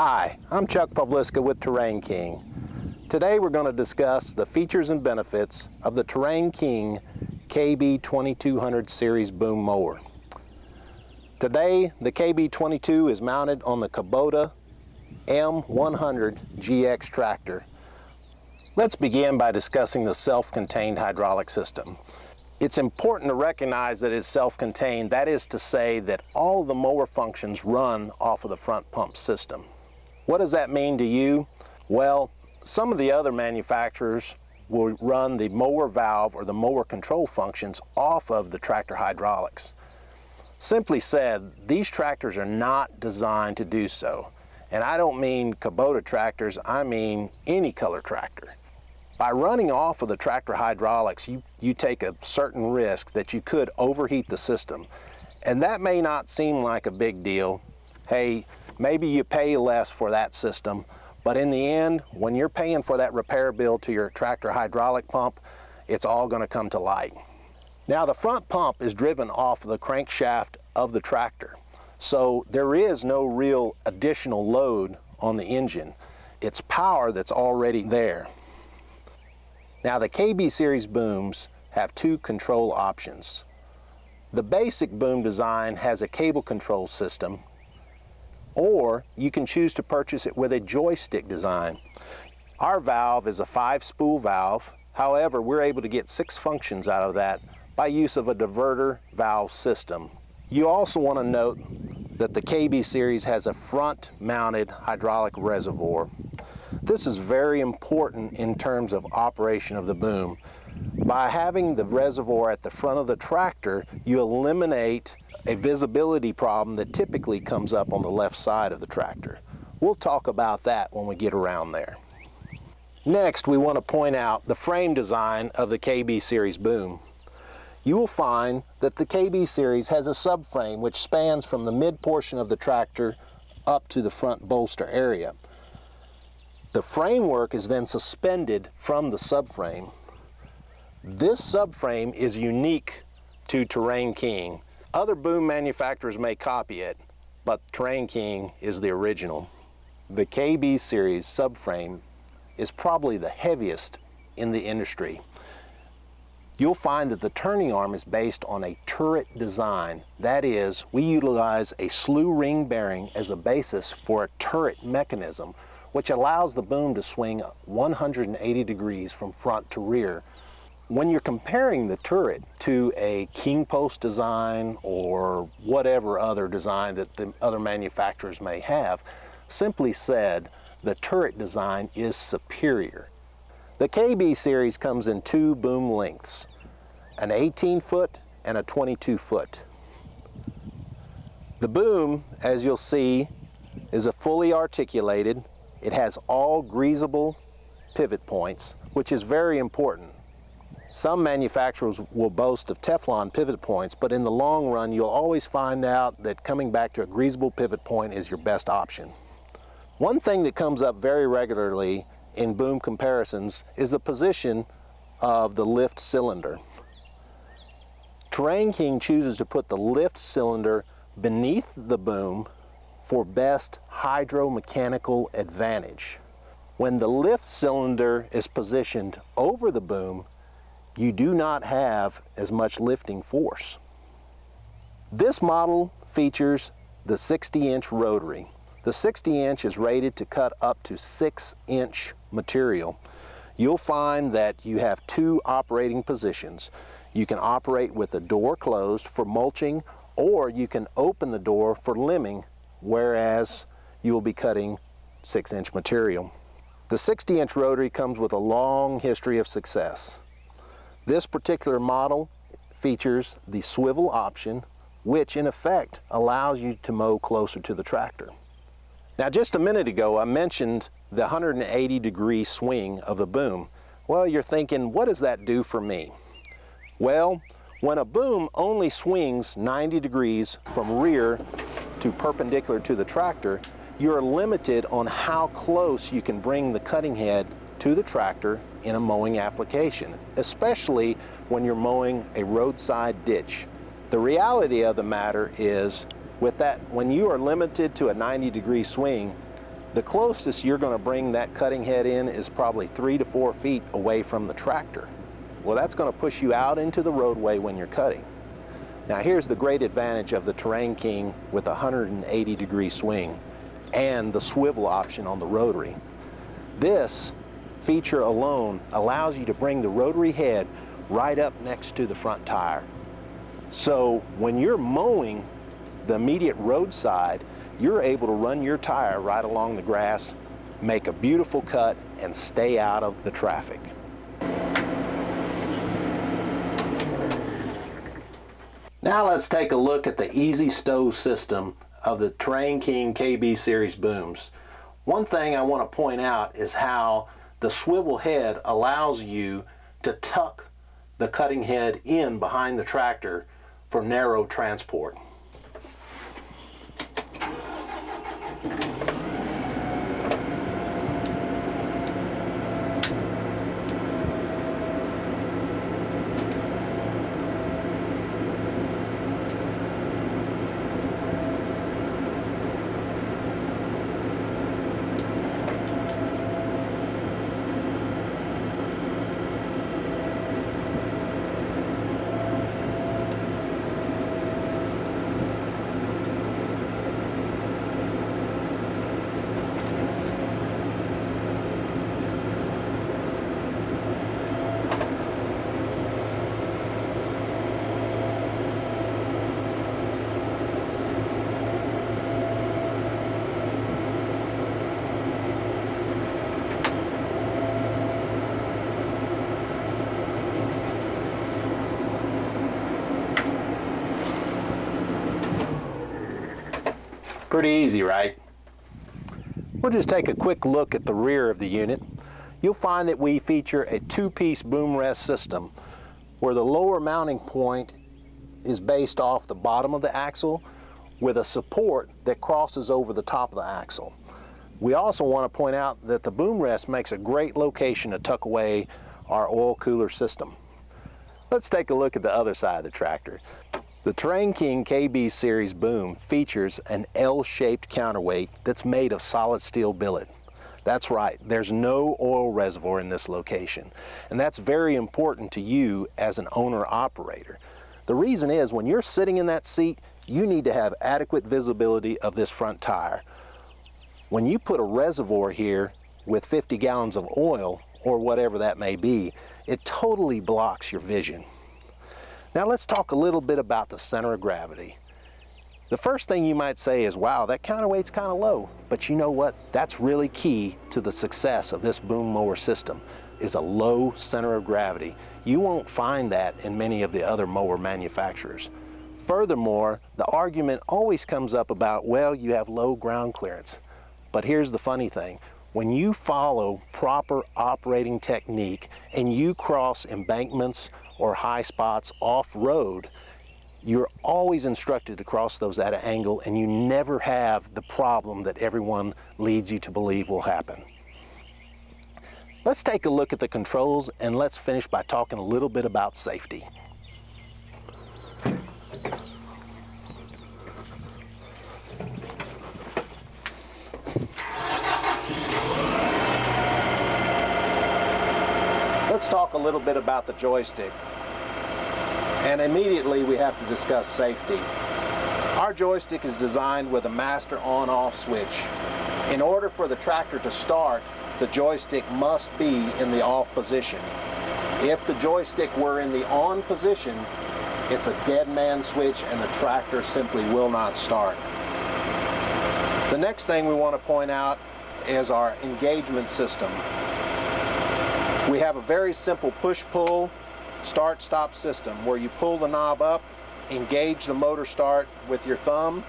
Hi, I'm Chuck Pawliska with Terrain King. Today we're going to discuss the features and benefits of the Terrain King KB 2200 series boom mower. Today the KB22 is mounted on the Kubota M100 GX tractor. Let's begin by discussing the self-contained hydraulic system. It's important to recognize that it's self-contained. That is to say that all of the mower functions run off of the front pump system. What does that mean to you? Well, some of the other manufacturers will run the mower valve or the mower control functions off of the tractor hydraulics. Simply said, these tractors are not designed to do so. And I don't mean Kubota tractors, I mean any color tractor. By running off of the tractor hydraulics, you, you take a certain risk that you could overheat the system. And that may not seem like a big deal. Hey, maybe you pay less for that system, but in the end, when you're paying for that repair bill to your tractor hydraulic pump, it's all gonna come to light. Now the front pump is driven off the crankshaft of the tractor. So there is no real additional load on the engine. It's power that's already there. Now the KB series booms have two control options. The basic boom design has a cable control system or you can choose to purchase it with a joystick design. Our valve is a five spool valve. However, we're able to get six functions out of that by use of a diverter valve system. You also want to note that the KB series has a front mounted hydraulic reservoir. This is very important in terms of operation of the boom. By having the reservoir at the front of the tractor, you eliminate a visibility problem that typically comes up on the left side of the tractor. We'll talk about that when we get around there. Next, we want to point out the frame design of the KB series boom you will find that the KB series has a subframe which spans from the mid portion of the tractor up to the front bolster area. The framework is then suspended from the subframe. This subframe is unique to Terrain King. Other boom manufacturers may copy it, but Terrain King is the original. The KB series subframe is probably the heaviest in the industry you'll find that the turning arm is based on a turret design. That is, we utilize a slew ring bearing as a basis for a turret mechanism, which allows the boom to swing 180 degrees from front to rear. When you're comparing the turret to a king post design or whatever other design that the other manufacturers may have, simply said, the turret design is superior. The KB series comes in two boom lengths, an 18 foot and a 22 foot. The boom, as you'll see, is a fully articulated. It has all greasable pivot points, which is very important. Some manufacturers will boast of Teflon pivot points, but in the long run, you'll always find out that coming back to a greasable pivot point is your best option. One thing that comes up very regularly in boom comparisons is the position of the lift cylinder. Terrain King chooses to put the lift cylinder beneath the boom for best hydromechanical advantage. When the lift cylinder is positioned over the boom, you do not have as much lifting force. This model features the 60 inch rotary. The 60 inch is rated to cut up to 6 inch material. You'll find that you have two operating positions. You can operate with the door closed for mulching or you can open the door for limbing whereas you will be cutting 6 inch material. The 60 inch rotary comes with a long history of success. This particular model features the swivel option which in effect allows you to mow closer to the tractor. Now just a minute ago I mentioned the 180 degree swing of the boom. Well, you're thinking, what does that do for me? Well, when a boom only swings 90 degrees from rear to perpendicular to the tractor, you're limited on how close you can bring the cutting head to the tractor in a mowing application, especially when you're mowing a roadside ditch. The reality of the matter is with that, when you are limited to a 90 degree swing, The closest you're going to bring that cutting head in is probably three to four feet away from the tractor. Well, that's going to push you out into the roadway when you're cutting. Now here's the great advantage of the Terrain King with a 180 degree swing and the swivel option on the rotary. This feature alone allows you to bring the rotary head right up next to the front tire. So when you're mowing the immediate roadside, you're able to run your tire right along the grass, make a beautiful cut, and stay out of the traffic. Now let's take a look at the easy stow system of the Terrain King KB series booms. One thing I want to point out is how the swivel head allows you to tuck the cutting head in behind the tractor for narrow transport. Pretty easy, right? We'll just take a quick look at the rear of the unit. You'll find that we feature a two-piece boom rest system where the lower mounting point is based off the bottom of the axle with a support that crosses over the top of the axle. We also want to point out that the boom rest makes a great location to tuck away our oil cooler system. Let's take a look at the other side of the tractor. The Terrain King KB series boom features an L-shaped counterweight that's made of solid steel billet. That's right, there's no oil reservoir in this location. And that's very important to you as an owner-operator. The reason is when you're sitting in that seat, you need to have adequate visibility of this front tire. When you put a reservoir here with 50 gallons of oil, or whatever that may be, it totally blocks your vision. Now let's talk a little bit about the center of gravity. The first thing you might say is, wow, that counterweight's kind of low. But you know what? That's really key to the success of this boom mower system is a low center of gravity. You won't find that in many of the other mower manufacturers. Furthermore, the argument always comes up about, well, you have low ground clearance. But here's the funny thing. When you follow proper operating technique and you cross embankments or high spots off-road, you're always instructed to cross those at an angle and you never have the problem that everyone leads you to believe will happen. Let's take a look at the controls and let's finish by talking a little bit about safety. Let's talk a little bit about the joystick. And immediately we have to discuss safety. Our joystick is designed with a master on-off switch. In order for the tractor to start, the joystick must be in the off position. If the joystick were in the on position, it's a dead man switch and the tractor simply will not start. The next thing we want to point out is our engagement system. We have a very simple push-pull start-stop system where you pull the knob up, engage the motor start with your thumb,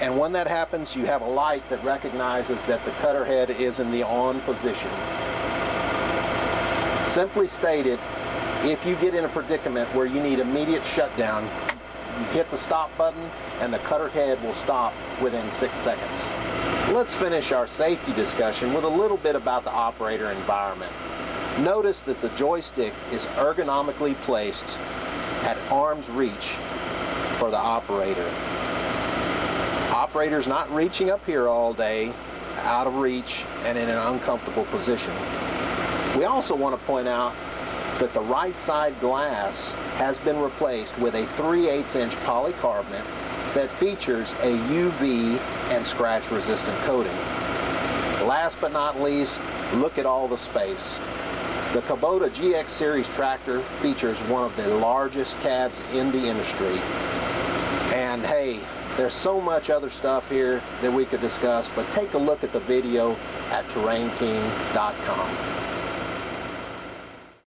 and when that happens, you have a light that recognizes that the cutter head is in the on position. Simply stated, if you get in a predicament where you need immediate shutdown, you hit the stop button and the cutter head will stop within six seconds. Let's finish our safety discussion with a little bit about the operator environment. Notice that the joystick is ergonomically placed at arm's reach for the operator. Operator's not reaching up here all day out of reach and in an uncomfortable position. We also want to point out that the right side glass has been replaced with a 3 8 inch polycarbonate that features a UV and scratch resistant coating. Last but not least, look at all the space. The Kubota GX Series tractor features one of the largest cabs in the industry. And hey, there's so much other stuff here that we could discuss, but take a look at the video at terrainking.com.